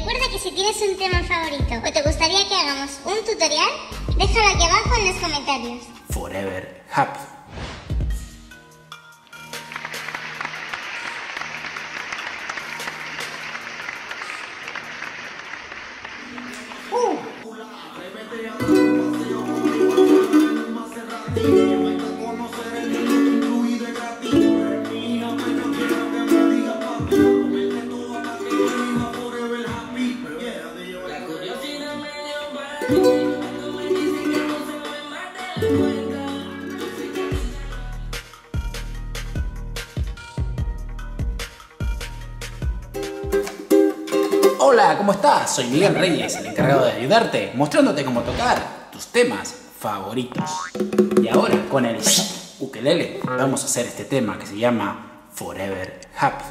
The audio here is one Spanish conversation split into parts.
Recuerda que si tienes un tema favorito o te gustaría que hagamos un tutorial, déjalo aquí abajo en los comentarios. Forever Happy. Hola, ¿cómo estás? Soy Miguel Reyes, el encargado de ayudarte, mostrándote cómo tocar tus temas favoritos. Y ahora, con el ukelele, vamos a hacer este tema que se llama Forever Happy.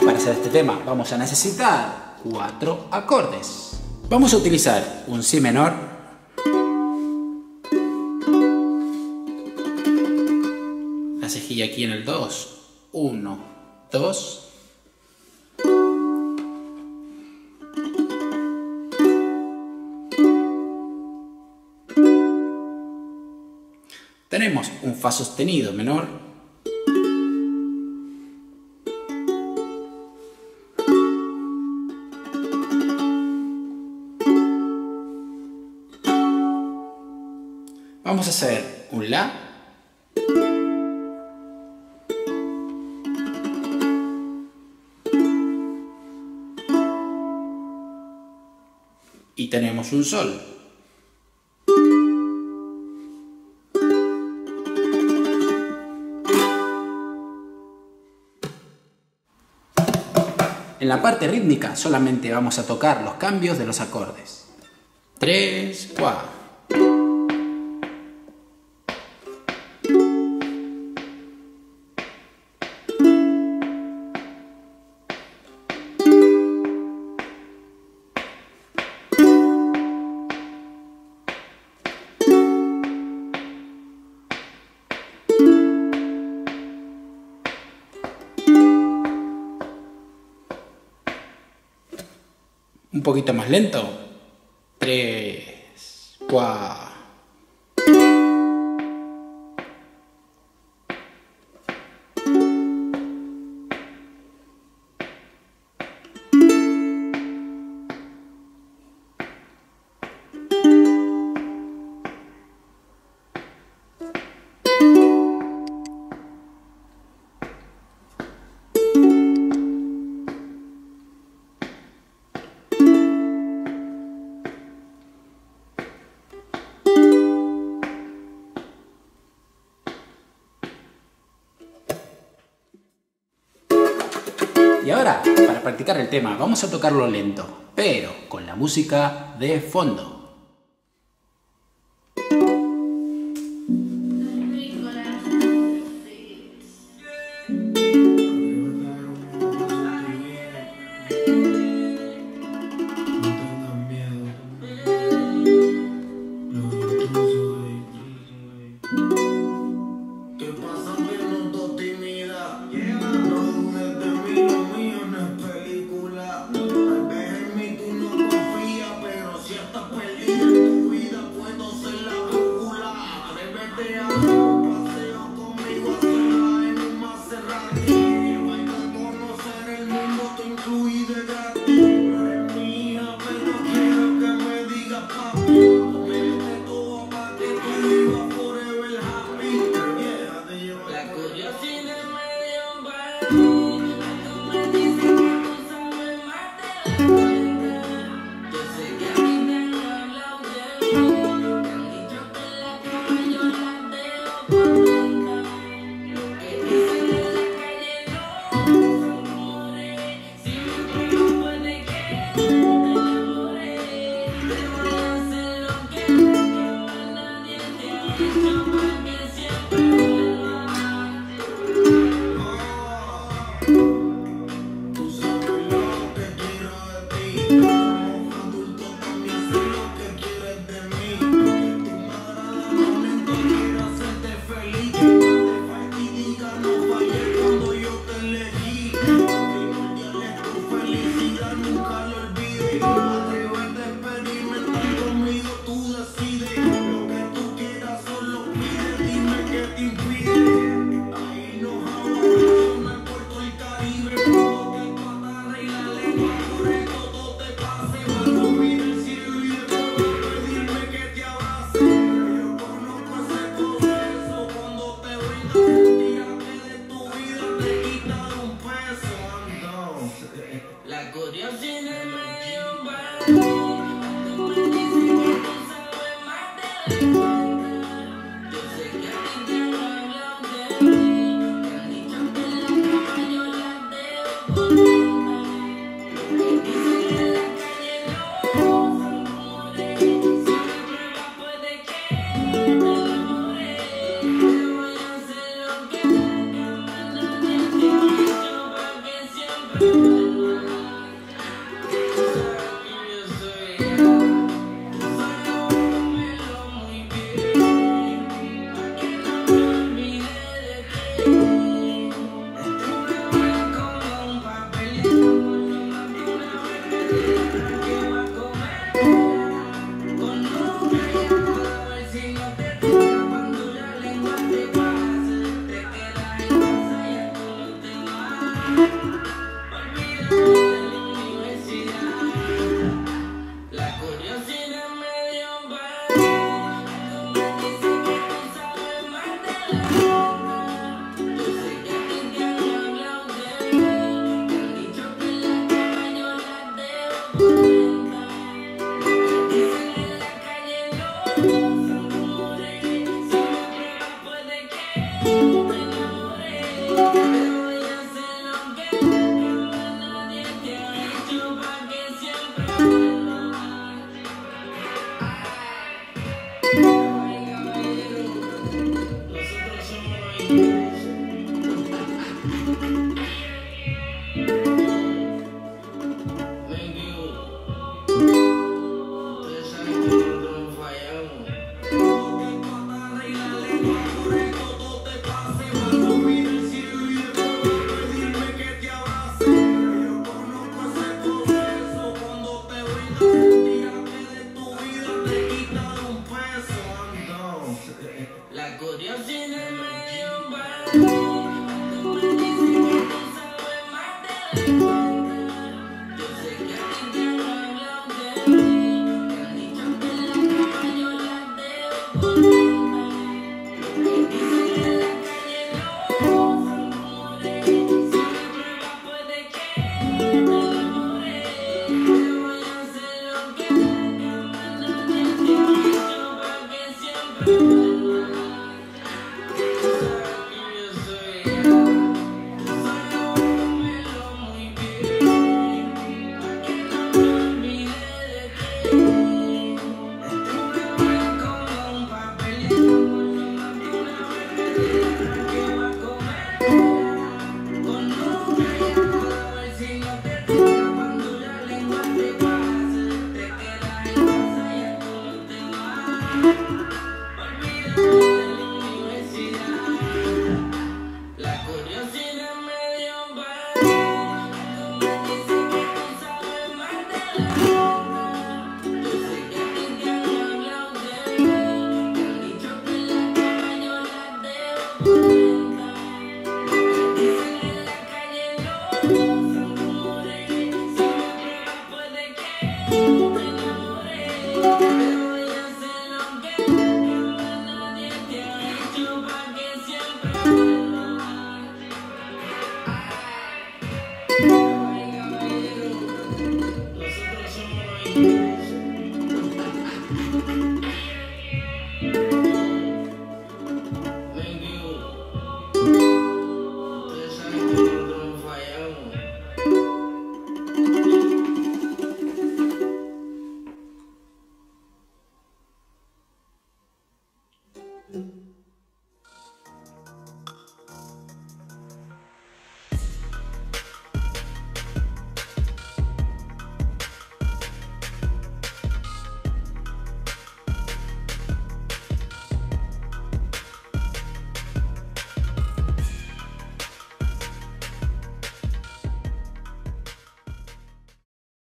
Y para hacer este tema vamos a necesitar cuatro acordes. Vamos a utilizar un Si menor, cejilla aquí en el 2, 1, 2, Tenemos un Fa sostenido menor. Vamos a hacer un La. Tenemos un Sol. En la parte rítmica solamente vamos a tocar los cambios de los acordes. 3, 4. Un poquito más lento. 3, 4. Y ahora, para practicar el tema, vamos a tocarlo lento, pero con la música de fondo. Bye. Oh.